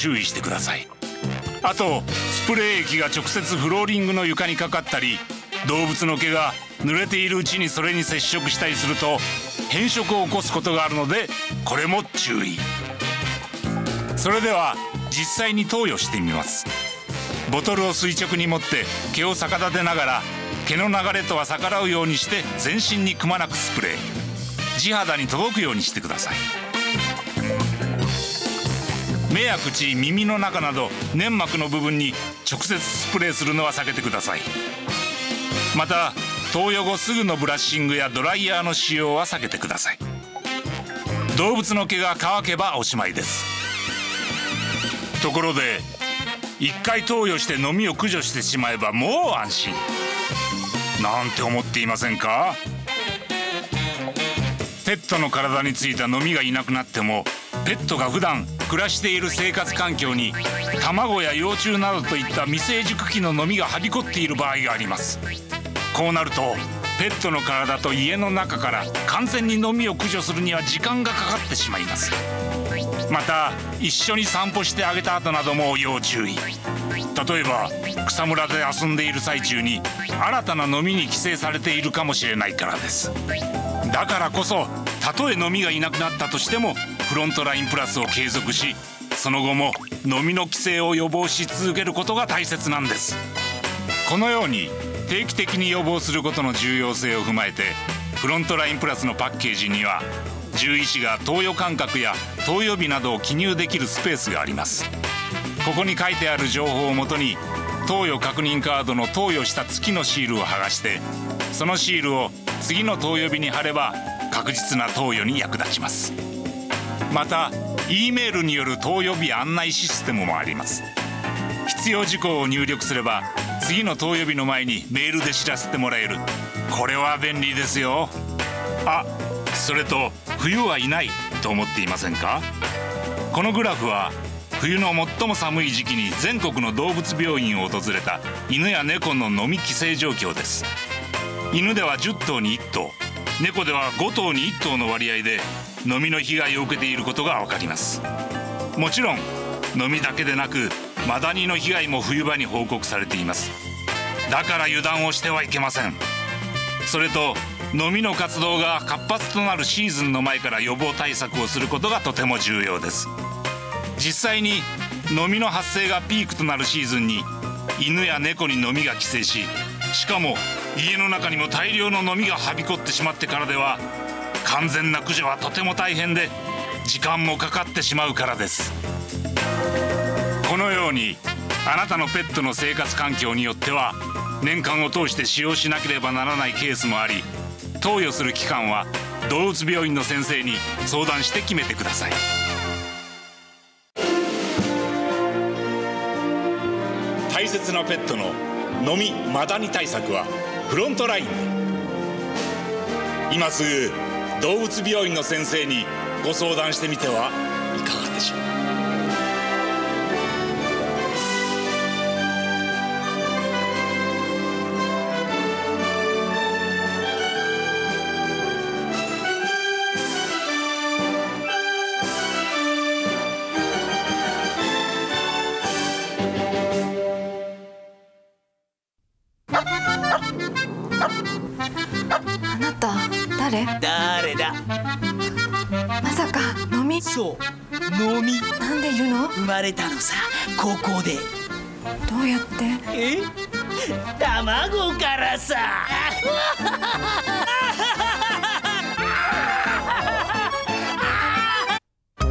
注意してください。あとスプレー液が直接フローリングの床にかかったり動物の毛が濡れているうちにそれに接触したりすると変色を起こすことがあるのでこれも注意。それでは実際に投与してみます。ボトルを垂直に持って毛を逆立てながら毛の流れとは逆らうようにして全身にくまなくスプレー。地肌に届くようにしてください。目や口耳の中など粘膜の部分に直接スプレーするのは避けてください。また投与後すぐのブラッシングやドライヤーの使用は避けてください。動物の毛が乾けばおしまいです。ところで1回投与して飲みを駆除してしまえばもう安心。なんて思っていませんか？ペットの体についた飲みがいなくなってもペットが普段暮らしている生活環境に卵や幼虫などといった未成熟期の飲みがはびこっている場合があります。こうなるとペットの体と家の中から完全に飲みを駆除するには時間がかかってしまいます。また一緒に散歩してあげた後なども要注意。例えば草むらで遊んでいる最中に新たな飲みに規制されているかもしれないからです。だからこそたとえ飲みがいなくなったとしてもフロントラインプラスを継続しその後も飲みの規制を予防し続けることが大切なんです。このように定期的に予防することの重要性を踏まえてフロントラインプラスのパッケージには獣医師が投与間隔や投与日などを記入できるスペースがあります。ここに書いてある情報をもとに投与確認カードの投与した月のシールを剥がしてそのシールを次の投与日に貼れば確実な投与に役立ちます。また E メールによる投与日案内システムもあります。必要事項を入力すれば次の投与日の前にメールで知らせてもらえる。これは便利ですよ。あそれと冬はいないと思っていませんか？このグラフは冬の最も寒い時期に全国の動物病院を訪れた犬や猫の飲み規制状況です。犬では10頭に1頭猫では5頭に1頭の割合で飲みの被害を受けていることが分かります。もちろん飲みだけでなくマダニの被害も冬場に報告されています。だから油断をしてはいけません。それと飲みの活動が活発となるシーズンの前から予防対策をすることがとても重要です。実際に飲みの発生がピークとなるシーズンに犬や猫に飲みが寄生ししかも家の中にも大量の飲みがはびこってしまってからでは完全な駆除はとても大変で時間もかかってしまうからです。このようにあなたのペットの生活環境によっては年間を通して使用しなければならないケースもあり投与する期間は動物病院の先生に相談して決めてください。大切なペットの飲みマダニ対策はフロントライン今すぐ動物病院の先生にご相談してみてはいかがでしょう誰？誰だ？まさか飲み？そう飲み。なんでいるの？生まれたのさここで。どうやって？え？卵からさ。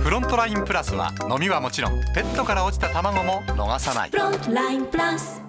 フロントラインプラスは飲みはもちろんペットから落ちた卵も逃さない。フロントラインプラス